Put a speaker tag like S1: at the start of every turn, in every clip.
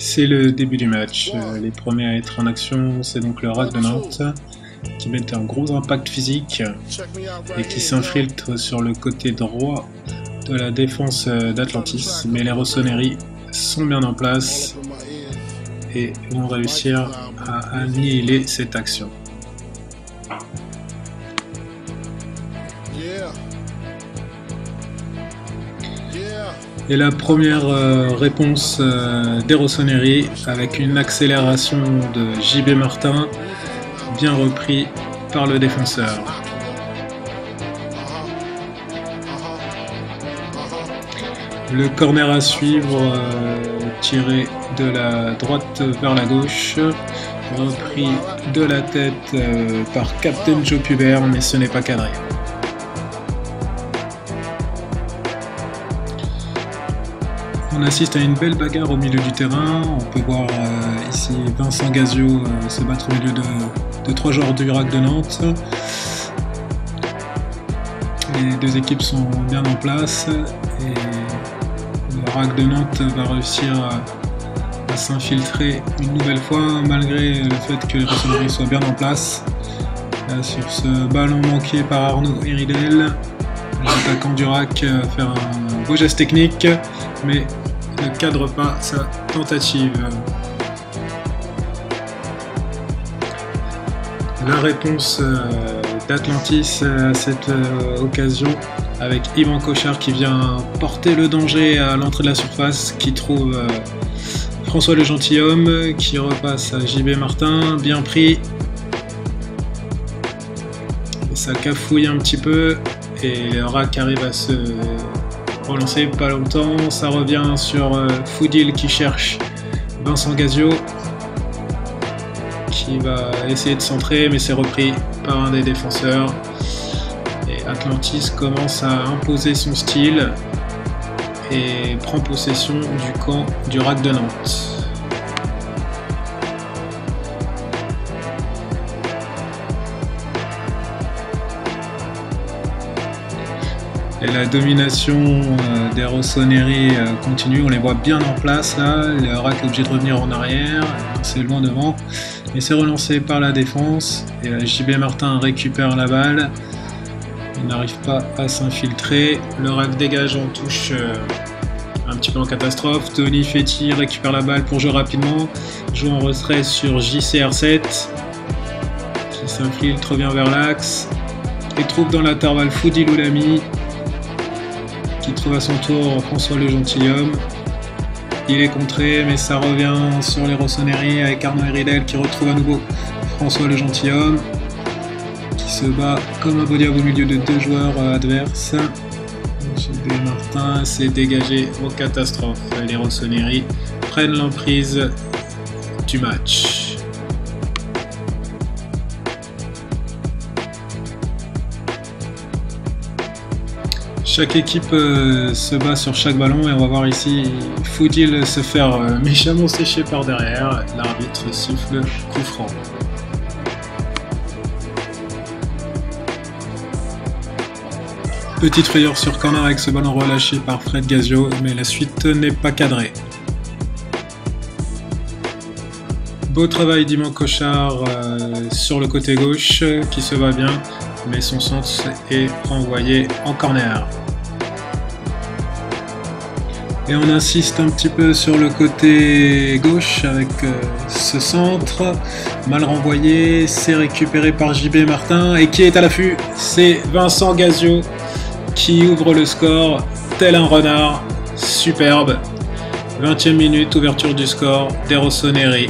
S1: C'est le début du match. Euh, les premiers à être en action, c'est donc le RAC de Nantes, qui met un gros impact physique et qui s'infiltre sur le côté droit de la défense euh, d'Atlantis. Mais les Rossoneri sont bien en place et vont réussir à annihiler cette action. Et la première euh, réponse euh, des Rossoneri avec une accélération de JB Martin, bien repris par le défenseur. Le corner à suivre, euh, tiré de la droite vers la gauche, repris de la tête par Captain Joe Pubert, mais ce n'est pas cadré. On assiste à une belle bagarre au milieu du terrain. On peut voir euh, ici Vincent Gazio euh, se battre au milieu de, trois joueurs du RAC de Nantes. Les deux équipes sont bien en place et le RAC de Nantes va réussir à, s'infiltrer une nouvelle fois malgré le fait que les Rossoneri soient bien en place. sur ce ballon manqué par Arnaud Eridel, l'attaquant du RAC fait un beau geste technique, mais ne cadre pas sa tentative. La réponse euh, d'Atlantis à cette euh, occasion avec Yvan Cochard qui vient porter le danger à l'entrée de la surface, qui trouve euh, François le gentilhomme, qui repasse à JB Martin, bien pris. ça cafouille un petit peu et Rack arrive à se relancer pas longtemps. Ça revient sur euh, Foudil qui cherche Vincent Gazio qui va essayer de centrer mais c'est repris par un des défenseurs. Et Atlantis commence à imposer son style et prend possession du camp du RAC de Nantes. Et la domination euh, des Rossoneri euh, continue, on les voit bien en place là, le rack est obligé de revenir en arrière, c'est loin devant, mais c'est relancé par la défense, et JB Martin récupère la balle, il n'arrive pas à s'infiltrer, le rack dégage en touche euh, un petit peu en catastrophe, Tony Fetti récupère la balle pour jouer rapidement, joue en retrait sur JCR7, qui s'infiltre, revient vers l'axe, et trouve dans l'intervalle Foudi Loulami, qui trouve à son tour François le gentilhomme. Il est contré, mais ça revient sur les Rossoneri avec Arnaud Eridel qui retrouve à nouveau François le gentilhomme, qui se bat comme un body au milieu de deux joueurs adverses. JB Martin s'est dégagé aux catastrophes. Les Rossoneri prennent l'emprise du match. Chaque équipe euh, se bat sur chaque ballon et on va voir ici faut-il se faire euh, méchamment sécher par derrière. L'arbitre siffle coup franc. Petite frayeur sur corner avec ce ballon relâché par Fred Gazio, mais la suite n'est pas cadrée. Beau travail d'Iman Cochard euh, sur le côté gauche qui se va bien, mais son centre est renvoyé en corner. Et on insiste un petit peu sur le côté gauche avec euh, ce centre. Mal renvoyé, c'est récupéré par JB Martin. Et qui est à l'affût? C'est Vincent Gazio qui ouvre le score tel un renard. Superbe. 20e minute, ouverture du score Rossoneri.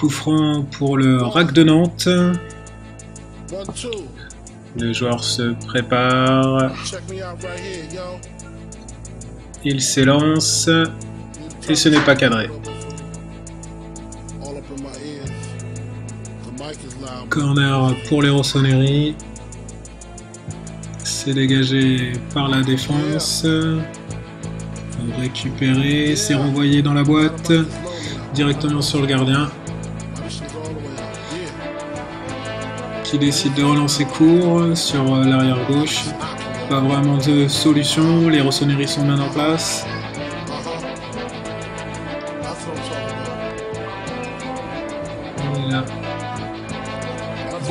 S1: Coup franc pour le rack de Nantes. Le joueur se prépare. Il s'élance. Et ce n'est pas cadré. Corner pour les Rossoneri. C'est dégagé par la défense. Récupéré, c'est renvoyé dans la boîte. Directement sur le gardien. Qui décide de relancer court sur l'arrière gauche. Pas vraiment de solution, les Rossoneri sont bien en place.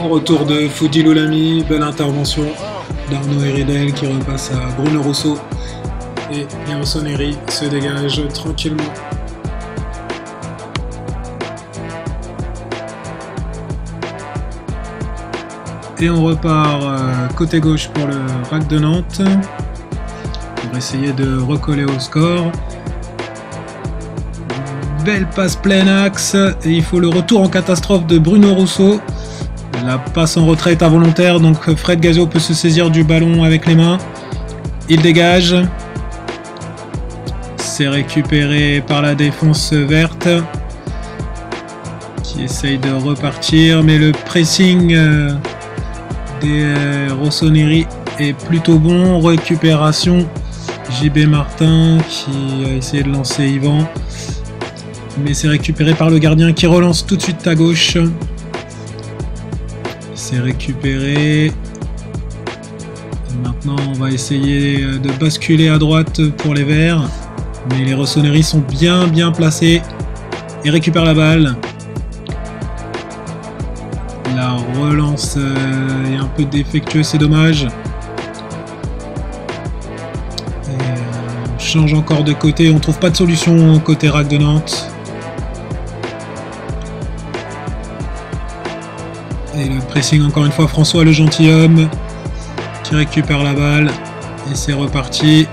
S1: retour de Foudi Loulami, belle intervention d'Arnaud Eridel qui repasse à Bruno Rousseau. Et Rossoneri se dégage tranquillement. Et on repart euh, côté gauche pour le rack de Nantes pour essayer de recoller au score. Belle passe plein axe et il faut le retour en catastrophe de Bruno Rousseau. La passe en retrait est involontaire, donc Fred Gazio peut se saisir du ballon avec les mains. Il dégage. C'est récupéré par la défense verte qui essaye de repartir, mais le pressing euh, des euh, Rossoneri est plutôt bon. Récupération. JB Martin qui a essayé de lancer Yvan. Mais c'est récupéré par le gardien qui relance tout de suite à gauche. C'est récupéré. maintenant, on va essayer de basculer à droite pour les verts. Mais les ressonneries sont bien bien placées. Et récupère la balle. La relance euh, est un peu défectueuse, c'est dommage. Euh, change encore de côté, on trouve pas de solution côté rack de Nantes. Et le pressing encore une fois François le gentilhomme qui récupère la balle. Et c'est reparti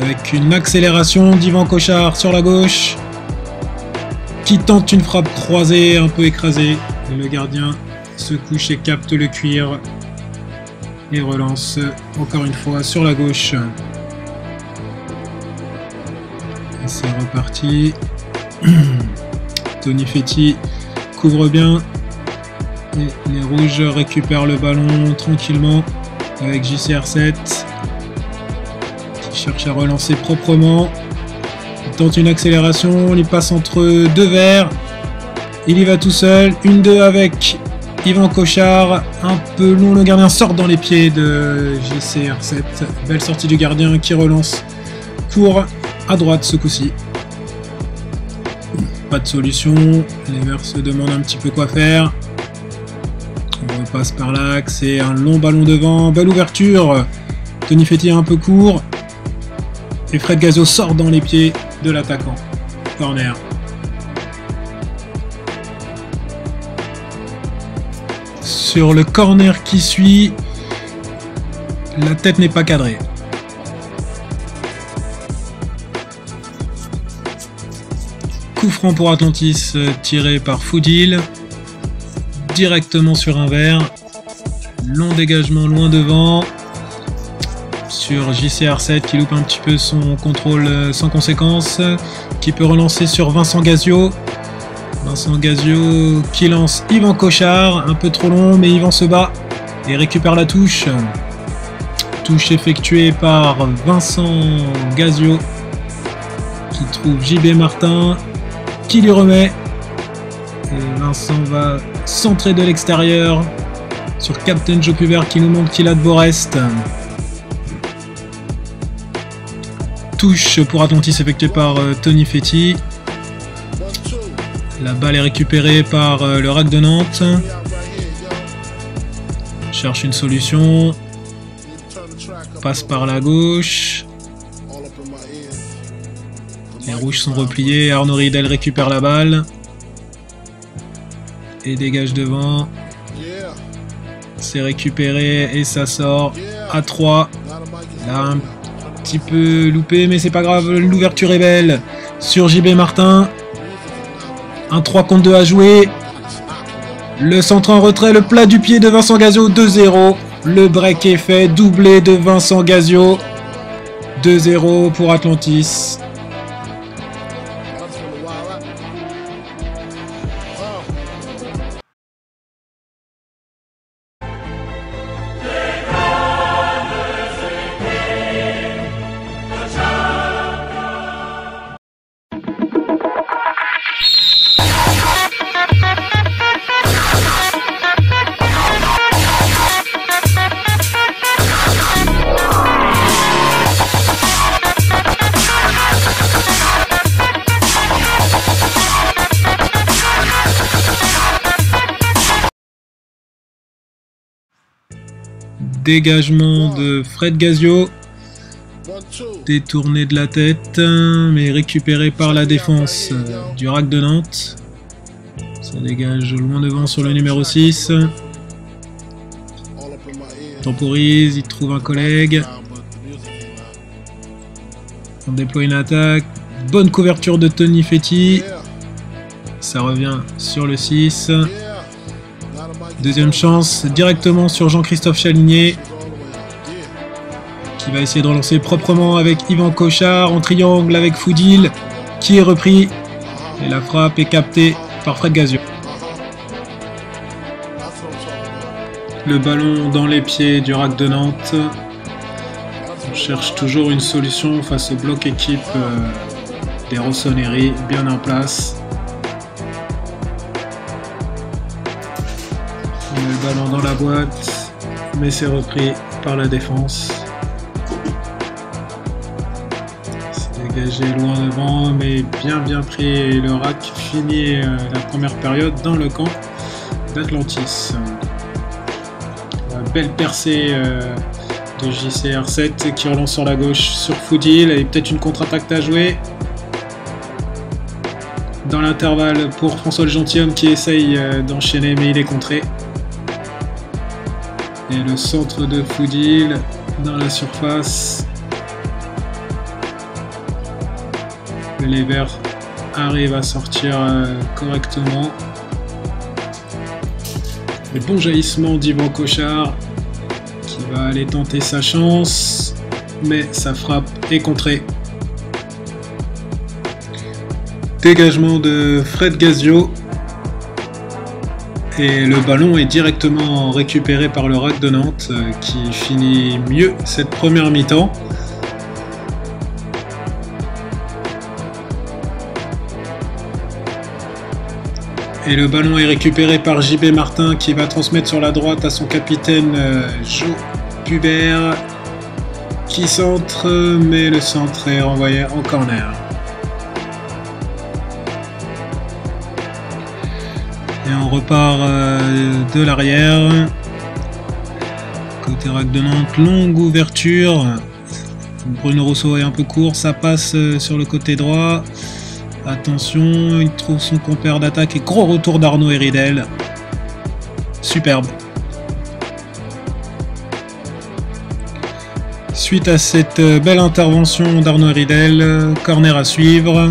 S1: avec une accélération d'Ivan Cochard sur la gauche qui tente une frappe croisée un peu écrasée. Le gardien se couche et capte le cuir et relance encore une fois sur la gauche. Et c'est reparti. Tony Fetti couvre bien et les rouges récupèrent le ballon tranquillement avec JCR7 qui cherche à relancer proprement. Il tente une accélération, il passe entre deux verts. Il y va tout seul. Une 2 avec Yvan Cochard. Un peu long, le gardien sort dans les pieds de JCR7. Belle sortie du gardien qui relance. Court à droite ce coup-ci. Pas de solution. Les verts se demandent un petit peu quoi faire. On passe par l'axe c'est un long ballon devant. Belle ouverture. Tony Fetti un peu court. Et Fred Gazo sort dans les pieds de l'attaquant. Corner. Sur le corner qui suit, la tête n'est pas cadrée. Coup franc pour Atlantis tiré par Foudil directement sur un verre. Long dégagement loin devant. Sur JCR7 qui loupe un petit peu son contrôle euh, sans conséquence. Qui peut relancer sur Vincent Gazio. Vincent Gazio qui lance Yvan Cochard. Un peu trop long mais Yvan se bat et récupère la touche. Touche effectuée par Vincent Gazio qui trouve JB Martin qui lui remet. Et Vincent va centré de l'extérieur sur Captain Joe qui nous montre qu'il a de beaux. Touche pour Atlantis effectuée par euh, Tony Fetti. La balle est récupérée par euh, le rack de Nantes. Cherche une solution. Passe par la gauche. Les rouges sont repliés. Arnaud Ridel récupère la balle et dégage devant. C'est récupéré et ça sort à 3. Là, un petit peu loupé, mais c'est pas grave. L'ouverture est belle sur JB Martin. Un 3 contre 2 à jouer. Le centre en retrait, le plat du pied de Vincent Gazio, 2-0. Le break est fait, doublé de Vincent Gazio. 2-0 pour Atlantis. Dégagement de Fred Gazio. Détourné de la tête, mais récupéré par la défense du RAC de Nantes. Ça dégage loin devant sur le numéro 6. Temporise, il trouve un collègue. On déploie une attaque. Bonne couverture de Tony Fetti. Ça revient sur le 6. Deuxième chance directement sur Jean-Christophe Chaligné. Qui va essayer de relancer proprement avec Yvan Cochard en triangle avec Foudil. Qui est repris. Et la frappe est captée par Fred Gazio. Le ballon dans les pieds du rack de Nantes. On cherche toujours une solution face au bloc équipe euh, des Rossoneri bien en place. Dans la boîte, mais c'est repris par la défense. C'est dégagé loin devant, mais bien bien pris. Et le rack finit euh, la première période dans le camp d'Atlantis. Belle percée euh, de JCR7 qui relance sur la gauche sur Foudil et peut-être une contre-attaque à jouer. Dans l'intervalle pour François le Gentilhomme qui essaye euh, d'enchaîner mais il est contré. Et le centre de Foudil dans la surface. Les verts arrivent à sortir euh, correctement. Le bon jaillissement d'Yvan Cochard qui va aller tenter sa chance, mais sa frappe est contrée. Dégagement de Fred Gazio. Et le ballon est directement récupéré par le RAC de Nantes euh, qui finit mieux cette première mi-temps. Et le ballon est récupéré par JB Martin qui va transmettre sur la droite à son capitaine euh, Joe Pubert qui centre, mais le centre est renvoyé en corner. On repart euh, de l'arrière. Côté rack de Nantes, longue ouverture. Bruno Rousseau est un peu court, ça passe euh, sur le côté droit. Attention, il trouve son compère d'attaque et gros retour d'Arnaud Eridel. Superbe. Suite à cette belle intervention d'Arnaud Eridel, corner à suivre.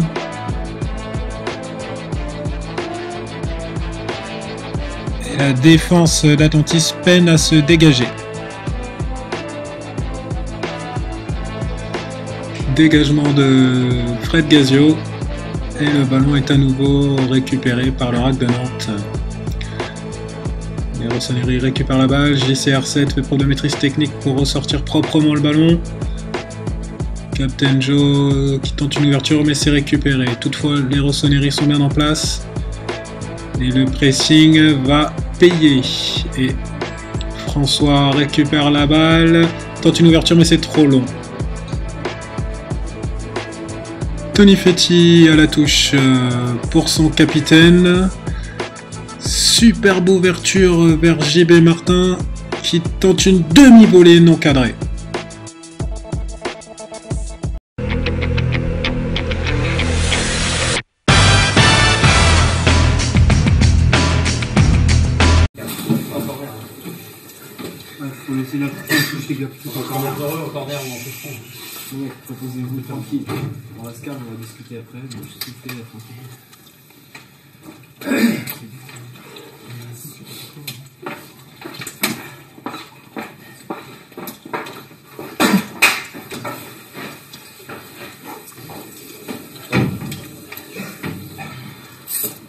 S1: La défense d'Atlantis peine à se dégager. Dégagement de Fred Gazio. Et le ballon est à nouveau récupéré par le RAC de Nantes. Les Rossoneri récupèrent la balle. JCR7 fait preuve de maîtrise technique pour ressortir proprement le ballon. Captain Joe qui tente une ouverture mais c'est récupéré. Toutefois, les Rossoneri sont bien en place. Et le pressing va payer. Et François récupère la balle. Tente une ouverture mais c'est trop long. Tony Fetti à la touche euh, pour son capitaine. Superbe ouverture vers JB Martin qui tente une demi-volée non cadrée.
S2: Gars plutôt qu'en corner.
S3: Au corner ou en coup franc.
S2: Ouais, proposez-vous tranquille. On va se calmer, on va discuter après. Mais je suis fait tranquille.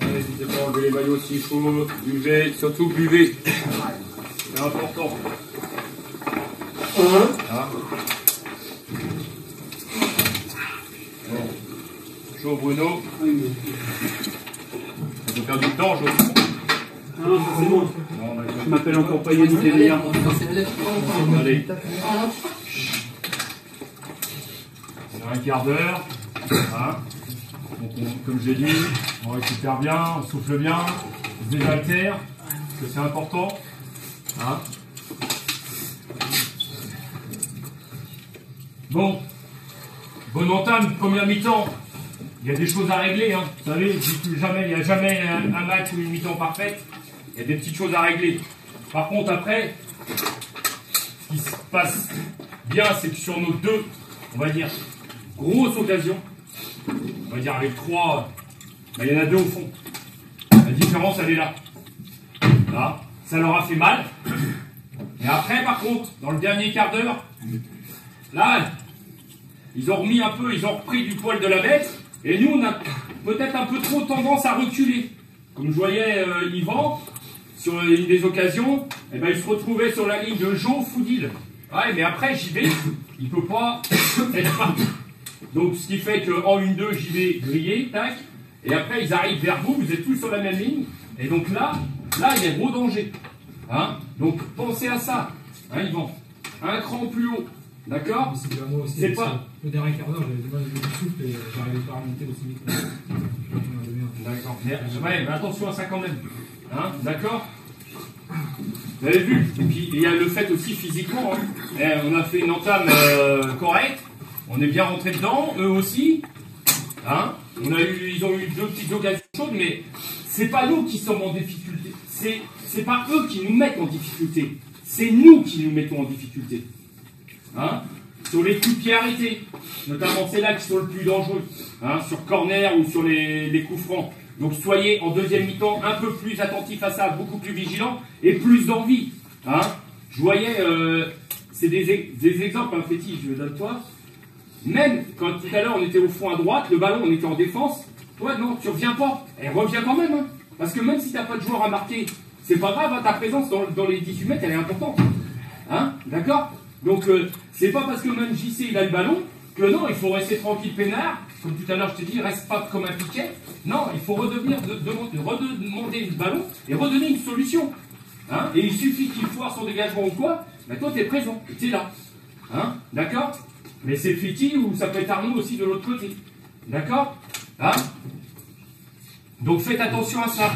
S3: N'hésitez pas à enlever les maillots s'il faut. Buvez, surtout buvez. C'est important. Ah. Bon. Jo Bruno. On peut perdre du temps, Jo.
S2: Ah non, c'est bon. Je m'appelle encore pas Yannick Lévillard.
S3: Allez. C'est un quart d'heure. Hein. Donc, on- comme j'ai dit, on récupère bien, on souffle bien, on se désaltère, parce que c'est important. Hein. Bon, bonne entame, première mi-temps. Il y a des choses à régler, hein. vous savez, il n'y a jamais un, match ou une mi-temps parfaite. Il y a des petites choses à régler. Par contre, après, ce qui se passe bien, c'est que sur nos deux, on va dire, grosses occasions, on va dire avec trois, il y en a deux au fond. La différence, elle est là. Là, ça leur a fait mal. Et après, par contre, dans le dernier quart d'heure, là, ils ont remis un peu, ils ont repris du poil de la bête. Et nous, on a peut-être un peu trop tendance à reculer. Comme je voyais euh, Yvan, sur une des occasions, eh ben, il se retrouvait sur la ligne de Joe Foudil. Ouais, mais après, JB, il ne peut pas être partout. Donc, ce qui fait qu'en 1-2, JB grillé, tac. Et après, ils arrivent vers vous, vous êtes tous sur la même ligne. Et donc là, là, il y a gros danger. Hein? Donc, pensez à ça, hein, Yvan? Un cran plus haut. D'accord
S2: C'est pas. Le dernier quart d'heure, j'avais du mal à souffle et j'arrivais pas à remonter aussi vite.
S3: D'accord. Mais, ouais, mais attention à ça quand même. Hein D'accord Vous avez vu? Et puis il y a le fait aussi physiquement. Hein. Eh, on a fait une entame euh, correcte. On est bien rentré dedans, eux aussi. Hein? On a eu, ils ont eu deux petites occasions chaudes, mais c'est pas nous qui sommes en difficulté. C'est pas eux qui nous mettent en difficulté. C'est nous qui nous mettons en difficulté. Hein sur les coups de pied arrêtés, notamment c'est là qui sont le plus dangereux, hein, sur corner ou sur les, coups francs. Donc soyez en deuxième mi-temps un peu plus attentifs à ça, beaucoup plus vigilants et plus d'envie. Hein. Je voyais, euh, c'est des, des, exemples, un fétiche, je donne toi. Même quand tout à l'heure on était au fond à droite, le ballon on était en défense, toi non, tu reviens pas. Elle revient quand même. Hein. Parce que même si tu n'as pas de joueur à marquer, c'est pas grave, hein, ta présence dans, dans, les 18 mètres elle est importante. Hein D'accord donc, euh, c'est pas parce que même JC il a le ballon que non, il faut rester tranquille, peinard. Comme tout à l'heure, je te dis, reste pas comme un piquet. Non, il faut redevenir, de, redemander le ballon et redonner une solution. Hein et il suffit qu'il foire son dégagement ou quoi, ben toi, tu es présent, tu es là. Hein D'accord? Mais c'est Fiti ou ça peut être Arnaud aussi de l'autre côté. D'accord? Hein? Donc faites attention à ça.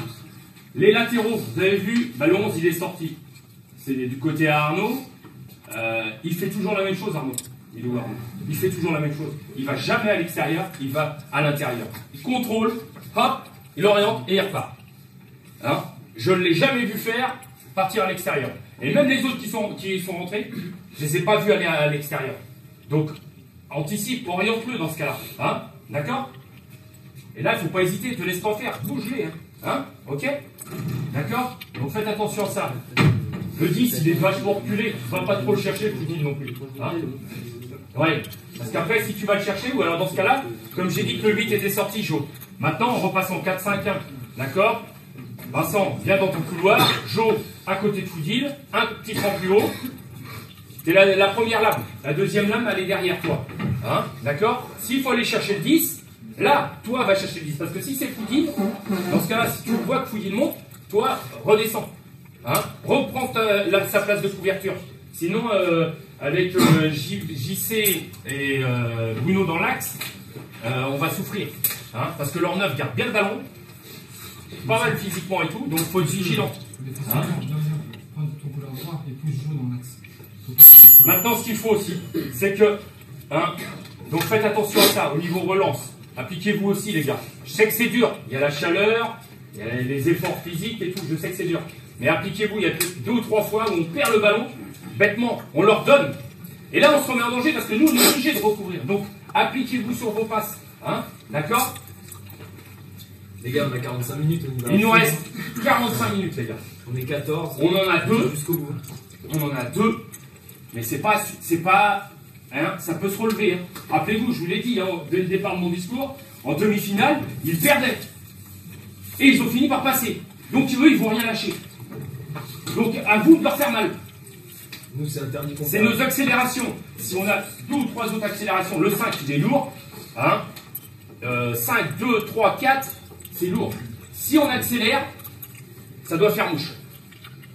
S3: Les latéraux, vous avez vu, ben, le 11, il est sorti. C'est du côté à Arnaud. Euh, il fait toujours la même chose, Arnaud. Il, il fait toujours la même chose. Il va jamais à l'extérieur, il va à l'intérieur. Il contrôle, hop, il oriente et il repart. Hein je ne l'ai jamais vu faire partir à l'extérieur. Et même les autres qui sont, qui sont rentrés, je ne les ai pas vus aller à, l'extérieur. Donc, anticipe, oriente-le dans ce cas-là. Hein D'accord Et là, il ne faut pas hésiter, te laisse pas faire, bouge-les. Hein, hein Ok D'accord Donc faites attention à ça. Le 10, il est vachement reculé. Tu vas pas trop le chercher, dis non plus. Hein ouais. Parce qu'après, si tu vas le chercher, ou alors dans ce cas-là, comme j'ai dit que le 8 était sorti, Jo. Maintenant, on repasse en 4-5-1. D'accord? Vincent, viens dans ton couloir. Jo, à côté de Foudil. Un petit cran plus haut. C'est la, la, première lame. La deuxième lame, elle est derrière toi. Hein? D'accord? S'il faut aller chercher le 10, là, toi, va chercher le 10. Parce que si c'est Foudil, dans ce cas-là, si tu vois que Foudil monte, toi, redescends. Hein? Sa place de couverture. Sinon, euh, avec euh, JC et euh, Bruno dans l'axe, on va souffrir. Hein? Parce que leur neuf garde bien le ballon, pas mal physiquement et tout, donc il faut être vigilant. Hein? Maintenant, ce qu'il faut aussi, c'est que, hein, donc faites attention à ça, au niveau relance. Appliquez-vous aussi, les gars. Je sais que c'est dur, il y a la chaleur, il y a les efforts physiques et tout, je sais que c'est dur. Mais appliquez-vous, il y a deux ou trois fois où on perd le ballon, bêtement, on leur donne. Et là, on se remet en danger parce que nous, on est obligé de recouvrir. Donc, appliquez-vous sur vos passes. Hein D'accord?
S2: Les gars, on a 45 minutes.
S3: Il nous reste 45 minutes, les gars.
S2: On est 14.
S3: On en a deux. Jusqu'au bout. On en a deux. Mais c'est pas. C'est pas hein, ça peut se relever. Hein. Rappelez-vous, je vous l'ai dit hein, dès le départ de mon discours, en demi-finale, ils perdaient. Et ils ont fini par passer. Donc eux, ils vont rien lâcher. Donc à vous de leur faire mal.
S2: Nous, c'est interdit.
S3: C'est nos accélérations. Si on a deux ou trois autres accélérations, le 5, il est lourd. Hein 5, 2, 3, 4, c'est lourd. Si on accélère, ça doit faire mouche.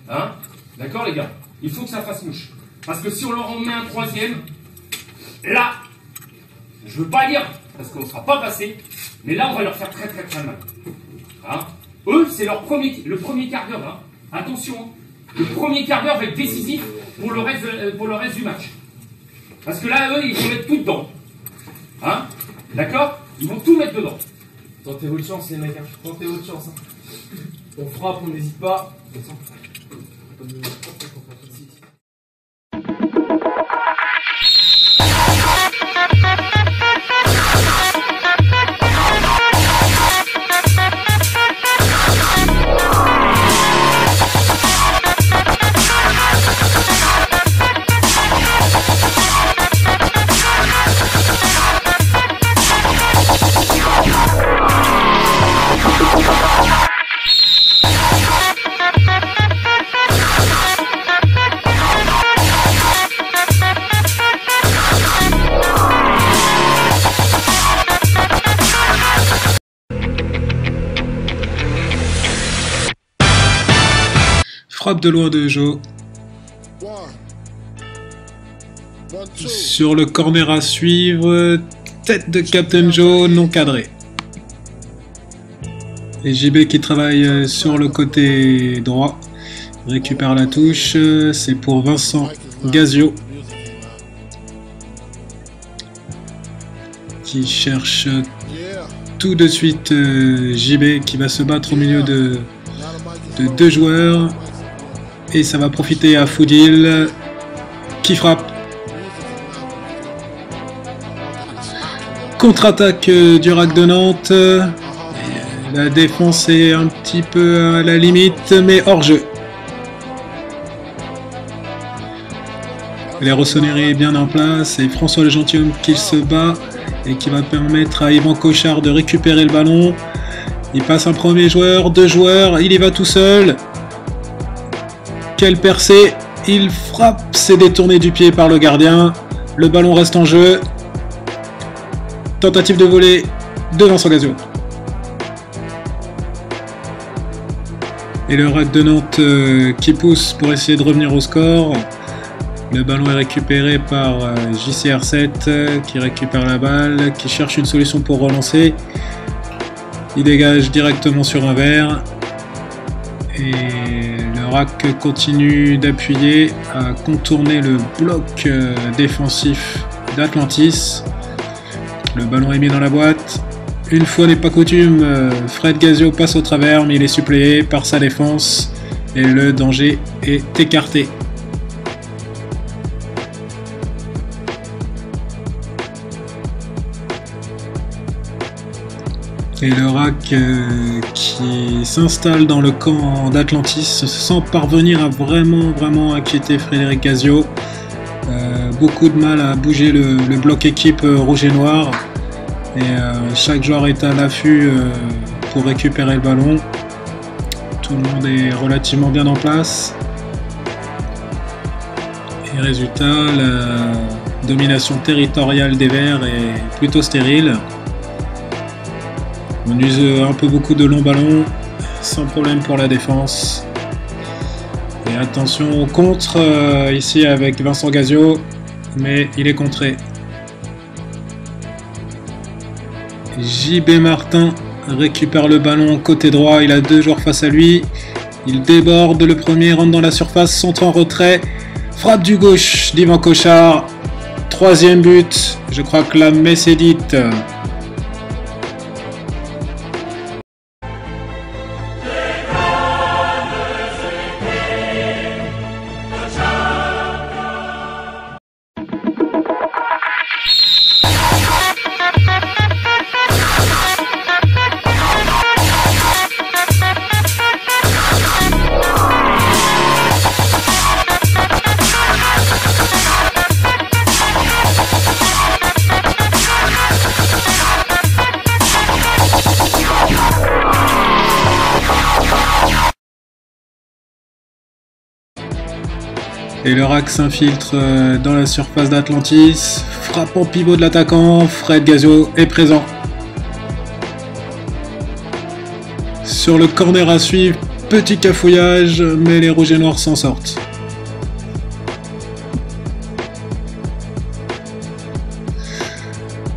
S3: Hein D'accord, les gars? Il faut que ça fasse mouche. Parce que si on leur en met un troisième, là, je veux pas dire, parce qu'on ne sera pas passé, mais là, on va leur faire très très très mal. Hein Eux, c'est leur premier, le premier quart d'heure. Hein Attention, le premier quart d'heure va être décisif pour le reste, pour le reste du match. Parce que là, eux, ils vont mettre tout dedans. Hein? D'accord? Ils vont tout mettre dedans.
S2: Tentez votre chance, les mecs. Hein. Tentez votre chance. Hein. On frappe, on n'hésite pas.
S1: De loin de Joe. Sur le corner à suivre, tête de Captain Joe non cadré. Et JB qui travaille euh, sur le côté droit récupère la touche. C'est pour Vincent Gazio qui cherche tout de suite euh, JB qui va se battre au milieu de deux joueurs. Et ça va profiter à Foudil qui frappe. Contre-attaque euh, du rack de Nantes. La défense est un petit peu à la limite, mais hors jeu. Les Rossonneries est bien en place et François Le Gentilhomme qui se bat et qui va permettre à Yvan Cochard de récupérer le ballon. Il passe un premier joueur, deux joueurs, il y va tout seul. Quelle percée Il frappe, c'est détourné du pied par le gardien. Le ballon reste en jeu. Tentative de voler de Vincent Gazio. Et le rack de Nantes euh, qui pousse pour essayer de revenir au score. Le ballon est récupéré par euh, JCR7 euh, qui récupère la balle, qui cherche une solution pour relancer. Il dégage directement sur un verre. Et le rack continue d'appuyer à contourner le bloc euh, défensif d'Atlantis. Le ballon est mis dans la boîte. Une fois n'est pas coutume, euh, Fred Gazio passe au travers, mais il est suppléé par sa défense et le danger est écarté. Et le rack euh, qui s'installe dans le camp d'Atlantis sans parvenir à vraiment vraiment inquiéter Frédéric Gazio. Euh, beaucoup de mal à bouger le, bloc équipe euh, rouge et noir. Et chaque joueur est à l'affût pour récupérer le ballon. Tout le monde est relativement bien en place. Et résultat, la domination territoriale des Verts est plutôt stérile. On use un peu beaucoup de longs ballons, sans problème pour la défense. Et attention au contre euh, ici avec Vincent Gazio, mais il est contré. JB Martin récupère le ballon côté droit, il a deux joueurs face à lui. Il déborde, le premier rentre dans la surface, centre en retrait. Frappe du gauche d'Ivan Cochard. Troisième but, je crois que la messe Et le rack s'infiltre euh, dans la surface d'Atlantis. Frappe en pivot de l'attaquant. Fred Gazio est présent. Sur le corner à suivre, petit cafouillage, mais les rouges et noirs s'en sortent.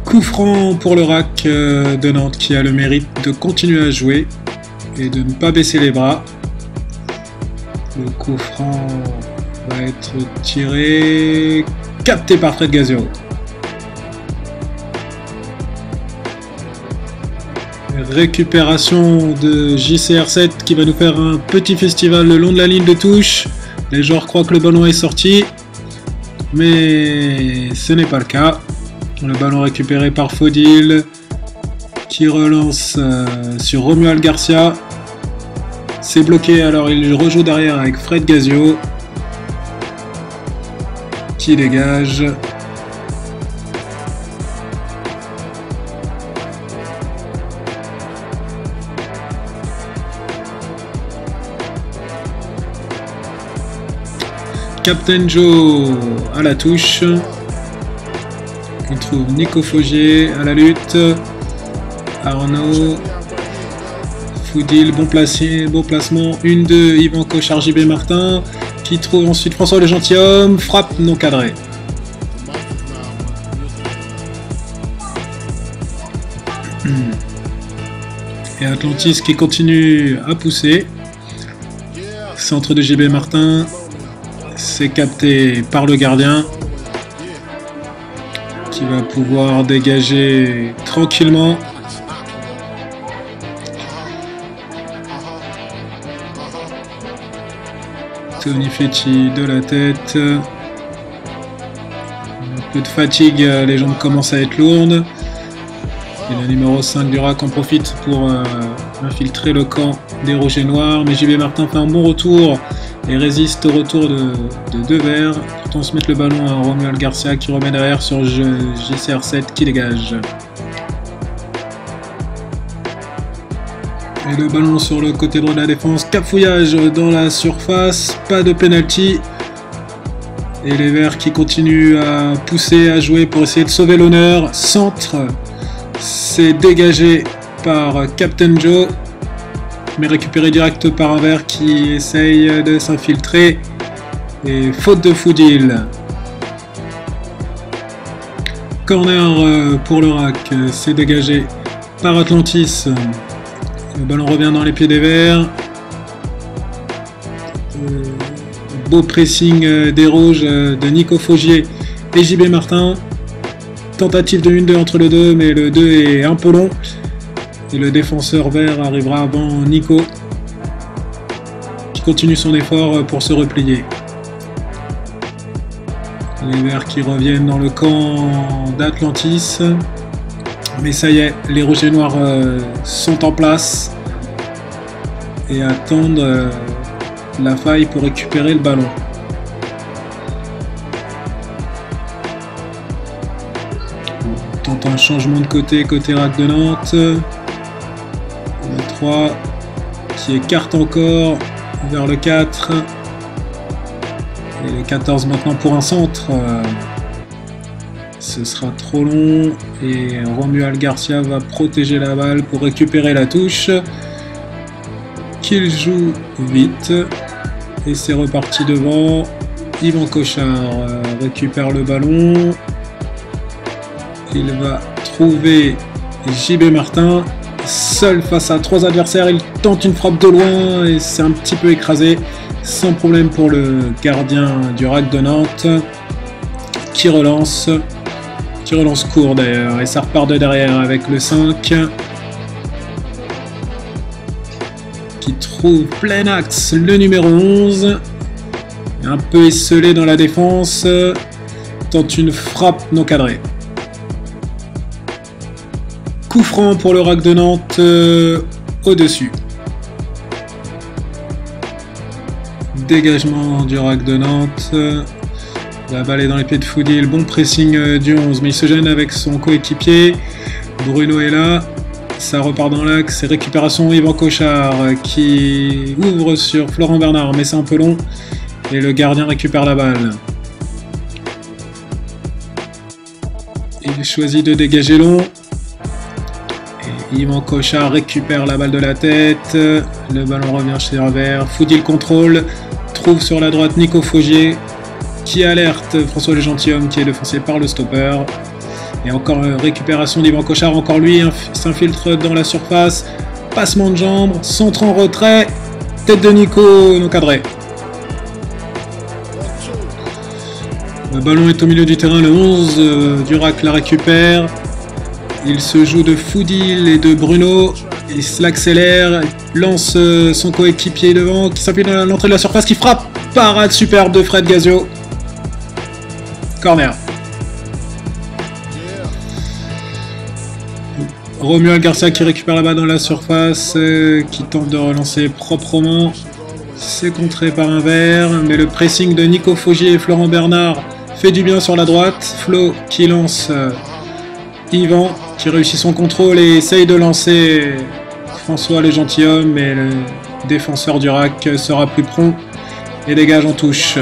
S1: Coup franc pour le rack euh, de Nantes qui a le mérite de continuer à jouer et de ne pas baisser les bras. Le coup franc va être tiré. capté par Fred Gazio. Récupération de JCR7 qui va nous faire un petit festival le long de la ligne de touche. Les joueurs croient que le ballon est sorti, mais ce n'est pas le cas. Le ballon récupéré par Fodil qui relance euh, sur Romuald Garcia. C'est bloqué, alors il rejoue derrière avec Fred Gazio qui dégage. Captain Joe à la touche. On trouve Nico Fogier à la lutte. Arnaud. Foudil, bon, placé, bon placement. Une de Yvan Cochard, JB Martin. Qui trouve ensuite François le gentilhomme. Frappe non cadrée. Et Atlantis qui continue à pousser. Centre de JB Martin. C'est capté par le gardien. Qui va pouvoir dégager tranquillement. Tony Fetti de la tête. Un peu de fatigue, les jambes commencent à être lourdes. Et le numéro 5 du rack en profite pour euh, infiltrer le camp des Rogers Noirs. Mais JB Martin fait un bon retour et résiste au retour de, de deux verres. Pourtant se mettre le ballon à Romuald Garcia qui remet derrière sur JCR7 qui dégage. Et le ballon sur le côté droit de la défense, cafouillage dans la surface, pas de penalty. Et les Verts qui continuent à pousser, à jouer pour essayer de sauver l'honneur. Centre, c'est dégagé par Captain Joe, mais récupéré direct par un Vert qui essaye de s'infiltrer. Et faute de Foudil. Corner pour le rack, c'est dégagé par Atlantis. Le ballon revient dans les pieds des Verts. Euh, beau pressing euh, des rouges euh, de Nico Faugier et JB Martin. Tentative de 1-2 entre les deux, mais le 2 est un peu long. Et le défenseur vert arrivera avant Nico, qui continue son effort pour se replier. Les verts qui reviennent dans le camp d'Atlantis. Mais ça y est, les rouges et noirs euh, sont en place et attendent euh, la faille pour récupérer le ballon. On tente un changement de côté, côté rack de Nantes. Le 3 qui écarte encore vers le 4. Et le 14 maintenant pour un centre. Euh, ce sera trop long et Romuald Garcia va protéger la balle pour récupérer la touche. Qu'il joue vite et c'est reparti devant. Yvan Cochard euh, récupère le ballon. Il va trouver JB Martin. Seul face à trois adversaires, il tente une frappe de loin et c'est un petit peu écrasé. Sans problème pour le gardien du RAC de Nantes qui relance relance court d'ailleurs, et ça repart de derrière avec le 5. Qui trouve plein axe le numéro 11. Un peu esselé dans la défense. Tente une frappe non cadrée. Coup franc pour le rack de Nantes euh, au-dessus. Dégagement du rack de Nantes. La balle est dans les pieds de Foudil. Bon pressing euh, du 11, mais il se gêne avec son coéquipier. Bruno est là. Ça repart dans l'axe. Récupération Yvan Cochard euh, qui ouvre sur Florent Bernard, mais c'est un peu long. Et le gardien récupère la balle. Il choisit de dégager long. Et Yvan Cochard récupère la balle de la tête. Le ballon revient chez Revers. Foudil contrôle. Trouve sur la droite Nico Faugier qui alerte François Le Gentilhomme qui est défoncé par le stopper. Et encore récupération d'Ivan Cochard, encore lui s'infiltre dans la surface. Passement de jambes, centre en retrait, tête de Nico non cadré. Le ballon est au milieu du terrain, le 11 euh, Durac la récupère. Il se joue de Foudil et de Bruno. Il l'accélère, lance euh, son coéquipier devant, qui s'appuie dans l'entrée de la surface, qui frappe. Parade superbe de Fred Gazio. Corner. Romuald Garcia qui récupère la balle dans la surface, euh, qui tente de relancer proprement. C'est contré par un verre, mais le pressing de Nico Faugier et Florent Bernard fait du bien sur la droite. Flo qui lance euh, Yvan, qui réussit son contrôle et essaye de lancer François les gentilshommes, mais le défenseur du rack sera plus prompt et dégage en touche.